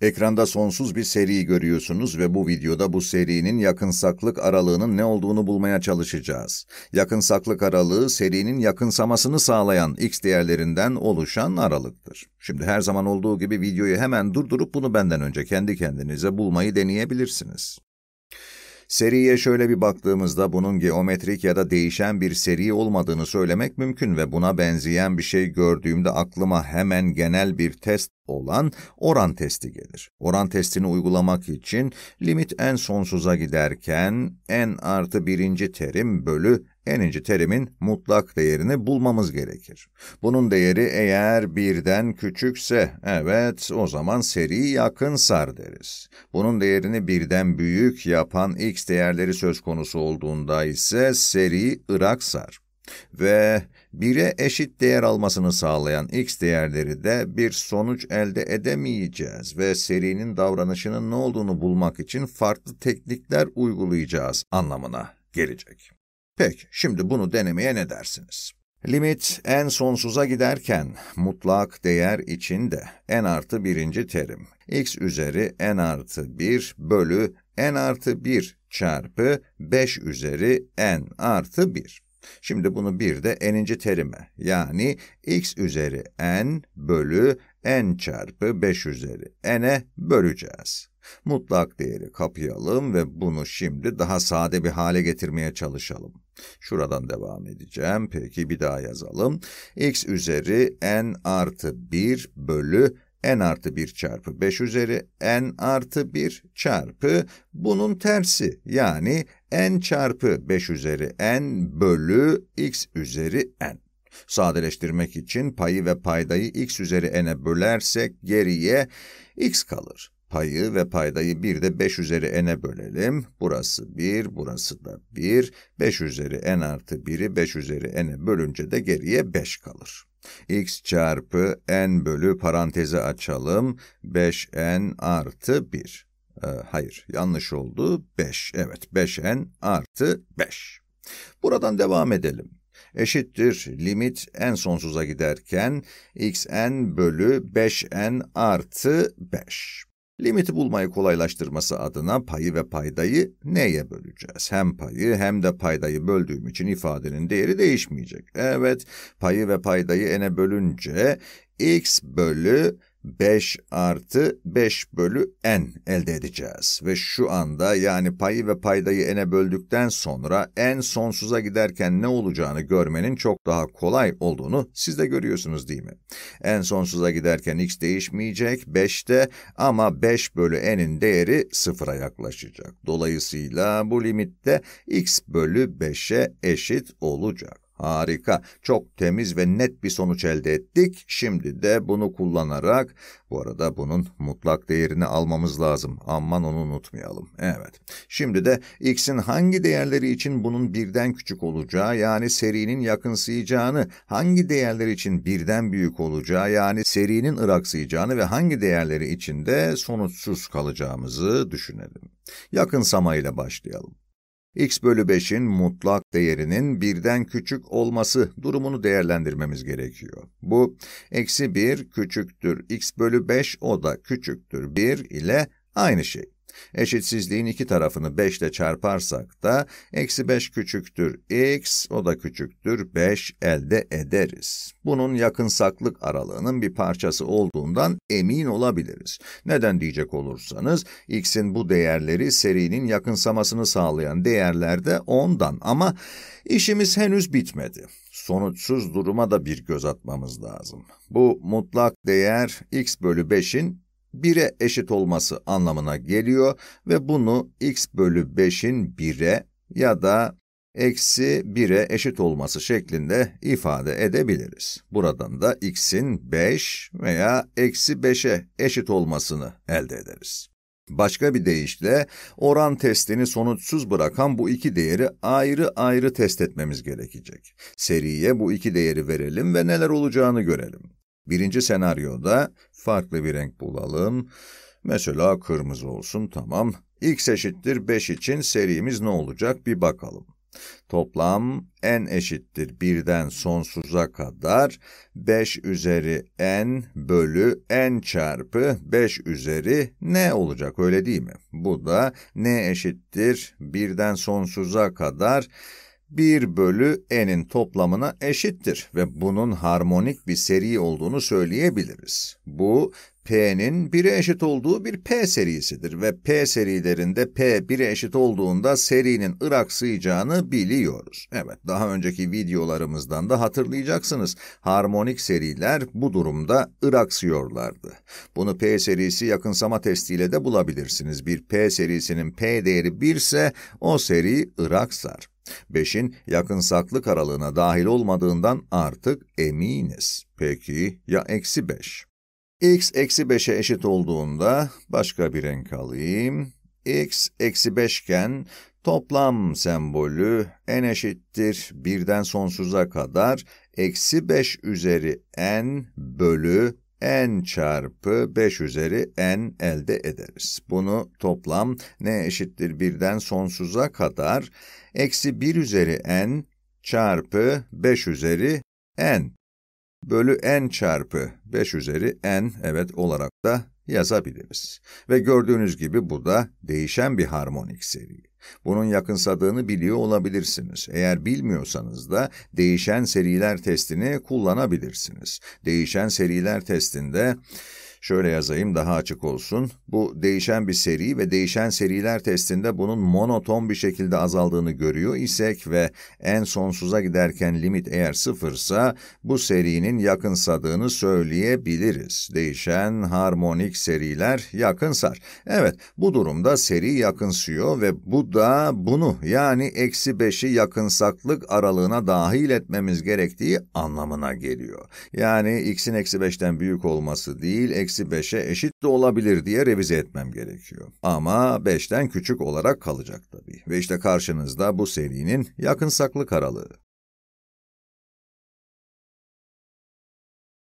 Ekranda sonsuz bir seri görüyorsunuz ve bu videoda bu serinin yakınsaklık aralığının ne olduğunu bulmaya çalışacağız. Yakınsaklık aralığı serinin yakınsamasını sağlayan x değerlerinden oluşan aralıktır. Şimdi her zaman olduğu gibi videoyu hemen durdurup bunu benden önce kendi kendinize bulmayı deneyebilirsiniz. Seriye şöyle bir baktığımızda bunun geometrik ya da değişen bir seri olmadığını söylemek mümkün ve buna benzeyen bir şey gördüğümde aklıma hemen genel bir test olan oran testi gelir. Oran testini uygulamak için limit en sonsuza giderken n artı birinci terim bölü n'inci terimin mutlak değerini bulmamız gerekir. Bunun değeri eğer birden küçükse, evet o zaman seri yakınsar deriz. Bunun değerini birden büyük yapan x değerleri söz konusu olduğunda ise seri ıraksar. Ve 1'e eşit değer almasını sağlayan x değerleri de bir sonuç elde edemeyeceğiz ve serinin davranışının ne olduğunu bulmak için farklı teknikler uygulayacağız anlamına gelecek. Peki, şimdi bunu denemeye ne dersiniz? Limit en sonsuza giderken mutlak değer içinde n artı birinci terim x üzeri n artı 1 bölü n artı 1 çarpı 5 üzeri n artı 1. Şimdi bunu bir de n'inci terime yani x üzeri n bölü n çarpı 5 üzeri n'e böleceğiz. Mutlak değeri kapayalım ve bunu şimdi daha sade bir hale getirmeye çalışalım. Şuradan devam edeceğim. Peki bir daha yazalım. x üzeri n artı 1 bölü n artı 1 çarpı 5 üzeri n artı 1 çarpı bunun tersi yani n çarpı 5 üzeri n bölü x üzeri n. Sadeleştirmek için payı ve paydayı x üzeri n'e bölersek geriye x kalır. Payı ve paydayı bir de 5 üzeri n'e bölelim. Burası 1, burası da 1. 5 üzeri n artı 1'i 5 üzeri n'e bölünce de geriye 5 kalır. x çarpı n bölü parantezi açalım. 5n artı 1. Ee, hayır, yanlış oldu. 5, evet 5n artı 5. Buradan devam edelim eşittir limit en sonsuza giderken xn bölü 5n artı 5. Limiti bulmayı kolaylaştırması adına payı ve paydayı neye böleceğiz? Hem payı hem de paydayı böldüğüm için ifadenin değeri değişmeyecek. Evet, payı ve paydayı n'e bölünce x bölü 5 artı 5 bölü n elde edeceğiz. Ve şu anda yani payı ve paydayı n'e böldükten sonra n sonsuza giderken ne olacağını görmenin çok daha kolay olduğunu siz de görüyorsunuz değil mi? n sonsuza giderken x değişmeyecek 5'te ama 5 bölü n'in değeri sıfıra yaklaşacak. Dolayısıyla bu limitte x bölü 5'e eşit olacak. Harika, çok temiz ve net bir sonuç elde ettik. Şimdi de bunu kullanarak, bu arada bunun mutlak değerini almamız lazım. Aman onu unutmayalım. Evet, şimdi de x'in hangi değerleri için bunun birden küçük olacağı, yani serinin yakınsayacağını, hangi değerleri için birden büyük olacağı, yani serinin ıraksayacağını ve hangi değerleri için de sonuçsuz kalacağımızı düşünelim. Yakınsama ile başlayalım x bölü 5'in mutlak değerinin birden küçük olması durumunu değerlendirmemiz gerekiyor. Bu, eksi 1 küçüktür x bölü 5 o da küçüktür 1 ile aynı şey. Eşitsizliğin iki tarafını 5 ile çarparsak da eksi 5 küçüktür x, o da küçüktür 5 elde ederiz. Bunun yakınsaklık aralığının bir parçası olduğundan emin olabiliriz. Neden diyecek olursanız x'in bu değerleri serinin yakınsamasını sağlayan değerler de ondan ama işimiz henüz bitmedi sonuçsuz duruma da bir göz atmamız lazım. Bu mutlak değer x bölü 5'in 1'e eşit olması anlamına geliyor ve bunu x bölü 5'in 1'e ya da eksi 1'e eşit olması şeklinde ifade edebiliriz. Buradan da x'in 5 veya eksi 5'e eşit olmasını elde ederiz. Başka bir deyişle oran testini sonuçsuz bırakan bu iki değeri ayrı ayrı test etmemiz gerekecek. Seriye bu iki değeri verelim ve neler olacağını görelim. Birinci senaryoda farklı bir renk bulalım. Mesela kırmızı olsun, tamam. x eşittir 5 için serimiz ne olacak bir bakalım. Toplam n eşittir birden sonsuza kadar 5 üzeri n bölü n çarpı 5 üzeri n olacak öyle değil mi? Bu da n eşittir birden sonsuza kadar 1 bölü n'in toplamına eşittir ve bunun harmonik bir seri olduğunu söyleyebiliriz. Bu P'nin 1'e eşit olduğu bir P serisidir ve P serilerinde P 1'e eşit olduğunda serinin ıraksayacağını biliyoruz. Evet, daha önceki videolarımızdan da hatırlayacaksınız. Harmonik seriler bu durumda ıraksıyorlardı. Bunu P serisi yakınsama testiyle de bulabilirsiniz. Bir P serisinin P değeri 1 ise o seri ıraksar. 5'in yakınsaklık aralığına dahil olmadığından artık eminiz. Peki ya eksi 5? x eksi 5'e eşit olduğunda başka bir renk alayım. x eksi 5 iken toplam sembolü n eşittir birden sonsuza kadar eksi 5 üzeri n bölü n çarpı 5 üzeri n elde ederiz. Bunu toplam n eşittir birden sonsuza kadar eksi 1 üzeri n çarpı 5 üzeri n bölü n çarpı 5 üzeri n evet olarak da yazabiliriz. Ve gördüğünüz gibi bu da değişen bir harmonik seri. Bunun yakınsadığını biliyor olabilirsiniz. Eğer bilmiyorsanız da değişen seriler testini kullanabilirsiniz. Değişen seriler testinde Şöyle yazayım daha açık olsun. Bu değişen bir seri ve değişen seriler testinde bunun monoton bir şekilde azaldığını görüyor isek ve en sonsuza giderken limit eğer sıfırsa bu serinin yakınsadığını söyleyebiliriz. Değişen harmonik seriler yakınsar. Evet bu durumda seri yakınsıyor ve bu da bunu yani eksi 5'i yakınsaklık aralığına dahil etmemiz gerektiği anlamına geliyor. Yani x'in eksi 5'ten büyük olması değil, eksi 5'e eşit de olabilir diye revize etmem gerekiyor. Ama 5'ten küçük olarak kalacak tabii. Ve işte karşınızda bu serinin yakınsaklık aralığı.